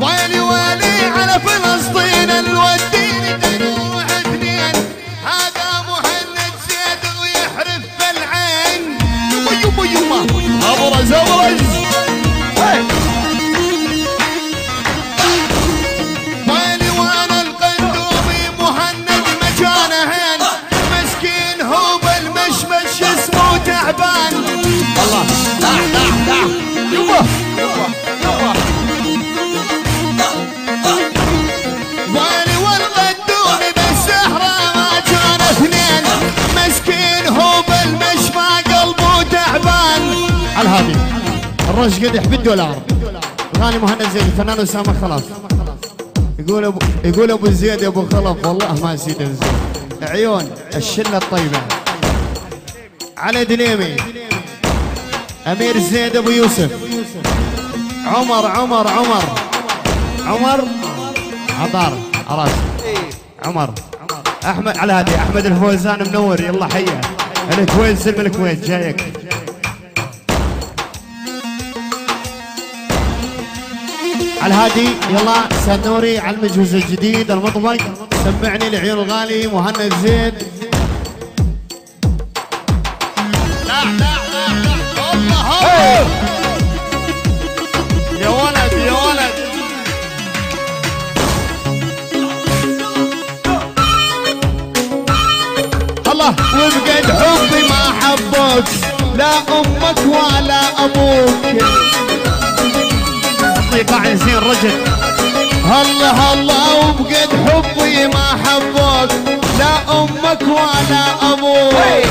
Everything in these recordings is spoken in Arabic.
ويلي ويلي على فلسطين الودين تروح اثنين هذا مهند زيد ويحرف يما ابرز ابرز الرش قدح بالدولار غالي مهند زين الفنان أسامة خلاص. يقول ابو يقول أبو زيد أبو خلف والله ما نسيت عيون الشلة الطيبة. علي دليمي أمير زيد أبو يوسف. عمر عمر عمر. عمر؟ عطار عراس عمر. احمد على هادي أحمد الفوزان منور يلا حيه الكويت سلم الكويت جايك. على الهادي يلا أستاذ نوري على المجهوز الجديد المطبق سمعني العيون الغالي مهند زيد لا لا لا لا يا ولد يا ولد. الله وبقد حبي ما حبوك لا أمك ولا أبوك. ايقاع زين رجل. الله الله وبقد حبي ما حبوك. لا أمك ولا أبوك.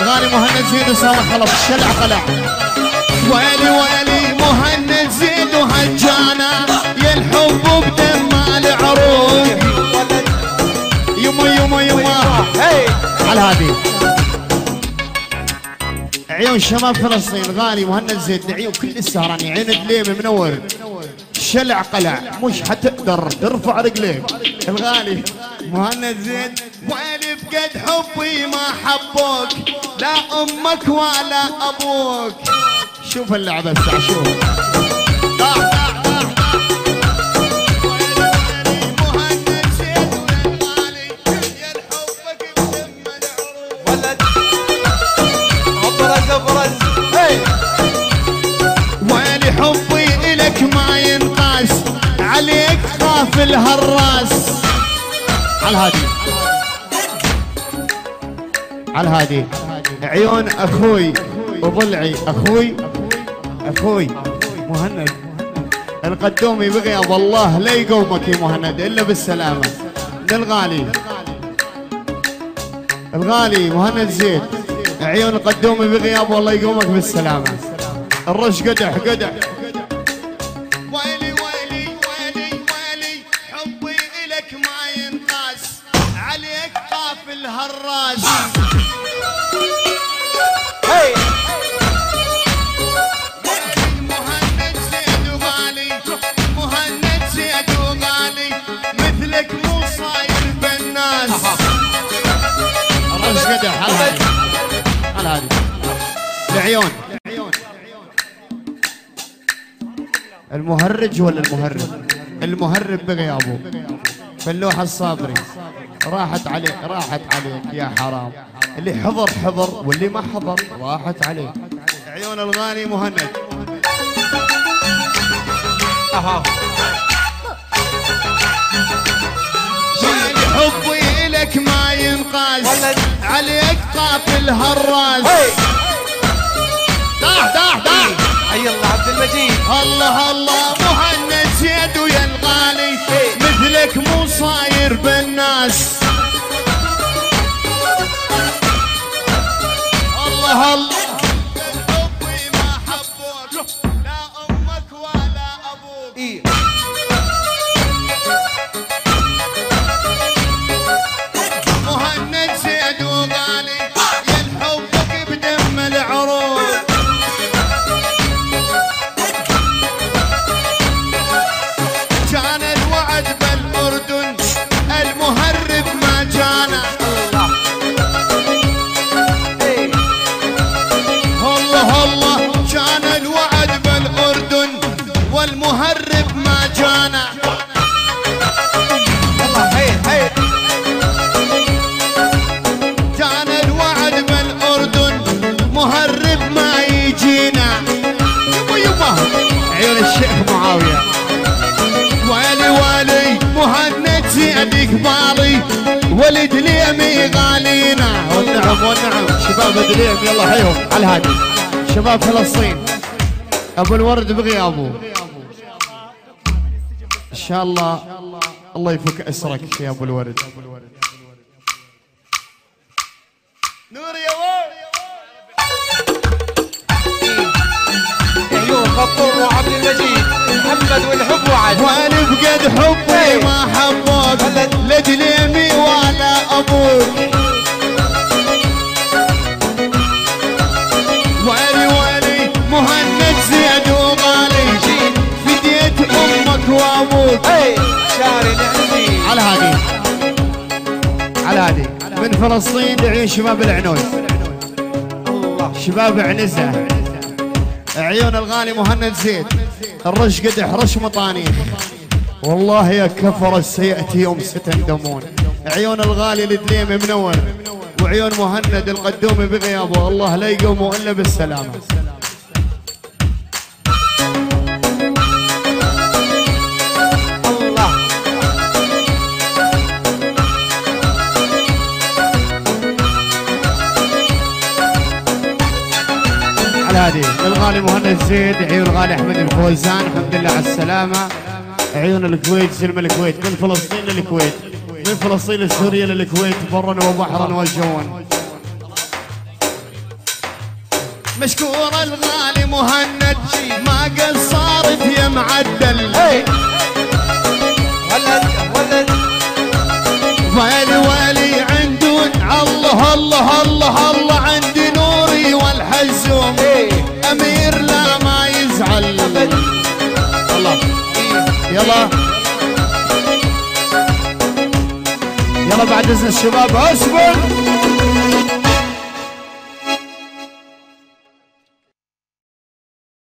غالي مهند زيد اسامه خلف شلع قلع ويلي ويلي مهند زيد وهجانا. يا الحب عيون شباب فلسطين غالي مهند زيد عيون كل السهراني عين دليمي منور. شلع قلع مش حتقدر ترفع رجليك. الغالي مهند زيد ويلي بقد حبي ما حبوك؟ لا أمك ولا أبوك. شوف اللعبة الساعة شوف. خاف الهراس على الهادي. على الهادي. عيون أخوي. وضلعي أخوي. أخوي. مهند. القدومي بغياب والله لا يقومك يا مهند إلا بالسلامة. من الغالي؟ الغالي مهند زيد. عيون القدومي بغياب والله يقومك بالسلامة. الرش قدح قدح. هي مهند زيد وغالي مهند زيد وغالي مثلك مو صاير بالناس. قدح العيون المهرج ولا المهرب؟ المهرب بغيابه فاللوحة الصابري راحت عليك راحت عليك يا حرام. اللي حضر حضر واللي ما حضر راحت عليك. عيون الغالي مهند. حبي إلك ما ينقاس. عليك خاف الهراس هي داح داح داح. حي الله عبد المجيد. الله الله مثلك مو صاير بالناس الله الله ولد ليمي غالينا. والنعم والنعم شباب دريم يلا حيهم. على الهادي. شباب فلسطين. أبو الورد بغيابه إن شاء الله الله يفك إسرك يا أبو الورد. نور يا عيون خطوم وعبد المجيد. محمد والحب وعد. وأنا بقد حبي ما حبوك. الهادي من فلسطين لعيون شباب العنوز الله شباب عنزة. عيون الغالي مهند زيد. الرش قدح رش مطانيخ والله يا كفر سيأتي يوم ستندمون. عيون الغالي الدليمي منور. وعيون مهند القدومي بغيابه. الله لا يقوموا إلا بالسلامة. الغالي مهند زيد عيون الغالي أحمد الفوزان الحمد لله على السلامة. عيون الكويت سلم الكويت. من فلسطين للكويت. من فلسطين لسوريا للكويت برا وبحرا وجوا مشكور الغالي مهند ما قصرت يا معدل الله إيه. يلا يلا بعد إذن الشباب اصبر